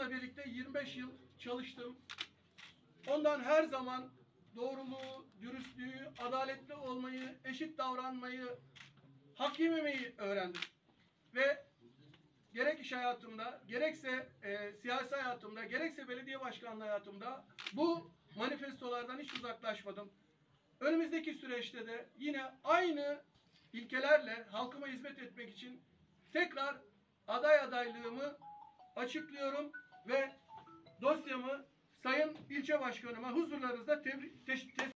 onunla birlikte 25 yıl çalıştım. Ondan her zaman doğruluğu, dürüstlüğü, adaletli olmayı, eşit davranmayı, hak öğrendim. Ve gerek iş hayatımda, gerekse e, siyasi hayatımda, gerekse belediye başkanlığı hayatımda bu manifestolardan hiç uzaklaşmadım. Önümüzdeki süreçte de yine aynı ilkelerle halkıma hizmet etmek için tekrar aday adaylığımı açıklıyorum ve dosyamı Sayın İlçe Başkanıma huzurlarınızda tebrik,